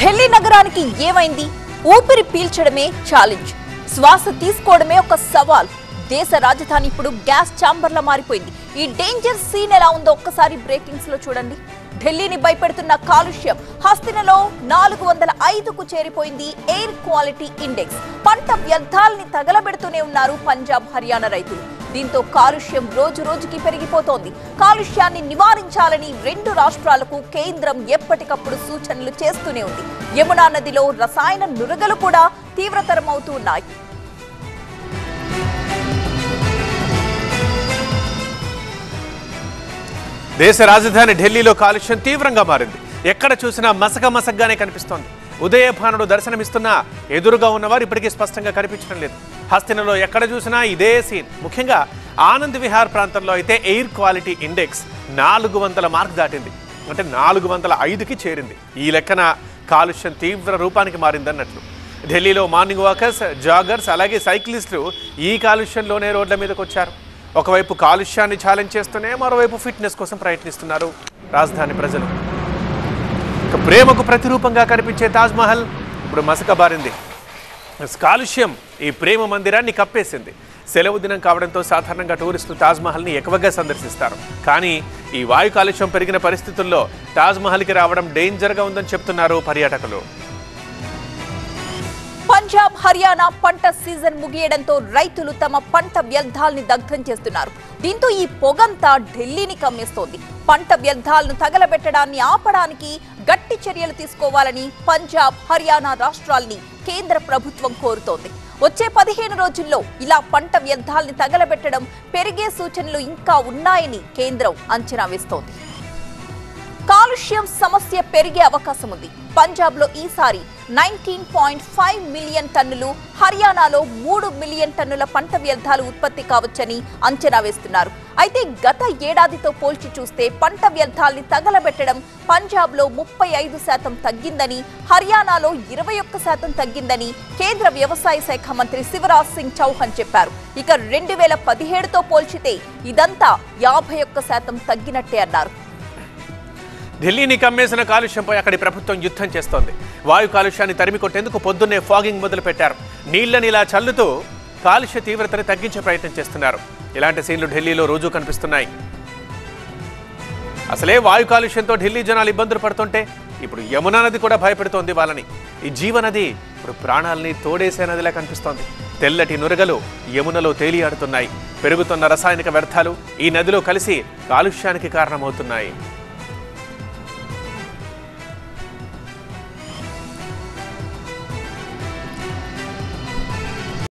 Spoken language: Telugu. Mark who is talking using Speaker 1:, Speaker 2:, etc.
Speaker 1: ఢిల్లీ నగరానికి ఏమైంది? ఊపిరి పీల్చడమే ఛాలెంజ్ శ్వాస తీసుకోవడమే ఒక సవాల్. దేశ రాజధాని ఇప్పుడు గ్యాస్ ఛాంబర్లా మారిపోయింది. ఈ డేంజర్ సీన్ ఎలా ఉందో ఒక్కసారి బ్రేకింగ్స్లో చూడండి. ఢిల్లీని భయపెడుతున్న కాలుష్యం. హస్తినలో నాలుగు వందల ఐదుకు చేరిపోయింది ఎయిర్ క్వాలిటీ ఇండెక్స్ పంట వ్యర్థాలని తగలబెడుతూనే ఉన్నారు పంజాబ్ హర్యానా రైతులు. దీంతో కాలుష్యం రోజు రోజుకి పెరిగిపోతోంది. కాలుష్యాన్ని నివారించాలని రెండు రాష్ట్రాలకు కేంద్రం ఎప్పటికప్పుడు సూచనలు చేస్తూనే ఉంది. యమునా నదిలో రసాయన నురగలు కూడా తీవ్రతరమవుతూ ఉన్నాయి.
Speaker 2: దేశ రాజధాని ఢిల్లీలో కాలుష్యం తీవ్రంగా మారింది. ఎక్కడ చూసినా మసక మసగ్గానే కనిపిస్తోంది. ఉదయభానుడు దర్శనమిస్తున్నా ఎదురుగా ఉన్నవారు ఇప్పటికీ స్పష్టంగా కనిపించడం లేదు. హస్తినలో ఎక్కడ చూసినా ఇదే సీన్. ముఖ్యంగా ఆనంద్ విహార్ ప్రాంతంలో అయితే ఎయిర్ క్వాలిటీ ఇండెక్స్ నాలుగు వందల మార్క్ దాటింది. అంటే నాలుగు వందల ఐదుకి చేరింది. ఈ లెక్కన కాలుష్యం తీవ్ర రూపానికి మారిందన్నట్లు. ఢిల్లీలో మార్నింగ్ వాకర్స్ జాగర్స్ అలాగే సైక్లిస్టులు ఈ కాలుష్యంలోనే రోడ్ల మీదకు వచ్చారు ఒకవైపు కాలుష్యాన్ని ఛాలెంజ్ చేస్తూనే మరోవైపు ఫిట్నెస్ కోసం ప్రయత్నిస్తున్నారు రాజధాని ప్రజలు. ఇక ప్రేమకు ప్రతిరూపంగా కనిపించే తాజ్మహల్ ఇప్పుడు మసకబారింది. కాలుష్యం ఈ ప్రేమ మందిరాన్ని కప్పేసింది. సెలవు దినం కావడంతో సాధారణంగా టూరిస్టులు తాజ్మహల్ని ఎక్కువగా సందర్శిస్తారు. కానీ ఈ వాయు కాలుష్యం పెరిగిన పరిస్థితుల్లో తాజ్మహల్కి రావడం డేంజర్గా ఉందని చెప్తున్నారు పర్యాటకులు.
Speaker 1: పంజాబ్ హర్యానా పంట సీజన్ ముగియడంతో రైతులు తమ పంట వ్యర్థాల్ని దగ్ధం చేస్తున్నారు. దీంతో ఈ పొగంతా ఢిల్లీని కమ్మేస్తోంది. పంట వ్యర్థాలను తగలబెట్టడాన్ని ఆపడానికి గట్టి చర్యలు తీసుకోవాలని పంజాబ్ హర్యానా రాష్ట్రాల్ని కేంద్ర ప్రభుత్వం కోరుతోంది. వచ్చే పదిహేను రోజుల్లో ఇలా పంట వ్యర్థాల్ని తగలబెట్టడం పెరిగే సూచనలు ఇంకా ఉన్నాయని కేంద్రం అంచనా వేస్తోంది. కాలుష్యం సమస్య పెరిగే అవకాశం ఉంది పంజాబ్లో ఈసారి నైన్టీన్ పాయింట్ ఫైవ్ మిలియన్ టన్నులు హర్యానాలో మూడు మిలియన్ టన్నుల పంట వ్యర్థాలు ఉత్పత్తి కావచ్చని అంచనా వేస్తున్నారు. అయితే గత ఏడాదితో పోల్చి చూస్తే పంట వ్యర్థాల్ని తగలబెట్టడం పంజాబ్లో ముప్పై ఐదు శాతం తగ్గిందని హర్యానాలో ఇరవై ఒక్క శాతం తగ్గిందని కేంద్ర వ్యవసాయ శాఖ మంత్రి శివరాజ్ సింగ్ చౌహాన్ చెప్పారు. ఇక రెండు వేల పదిహేడుతో పోల్చితే ఇదంతా యాభై ఒక్క శాతం తగ్గినట్టే అన్నారు.
Speaker 2: ఢిల్లీని కమ్మేసిన కాలుష్యంపై అక్కడి ప్రభుత్వం యుద్ధం చేస్తోంది. వాయు కాలుష్యాన్ని తరిమి కొట్టేందుకు పొద్దున్నే ఫాగింగ్ మొదలుపెట్టారు. నీళ్ళని ఇలా చల్లుతూ కాలుష్య తీవ్రతని తగ్గించే ప్రయత్నం చేస్తున్నారు. ఇలాంటి సీన్లు ఢిల్లీలో రోజూ కనిపిస్తున్నాయి. అసలే వాయు కాలుష్యంతో ఢిల్లీ జనాలు ఇబ్బందులు పడుతుంటే ఇప్పుడు యమునా నది కూడా భయపెడుతోంది వాళ్ళని. ఈ జీవనది ఇప్పుడు ప్రాణాలని తోడేసే నదిలా కనిపిస్తోంది. తెల్లటి నురగలు యమునలో తేలియాడుతున్నాయి. పెరుగుతున్న రసాయనిక వ్యర్థాలు ఈ నదిలో కలిసి కాలుష్యానికి కారణమవుతున్నాయి.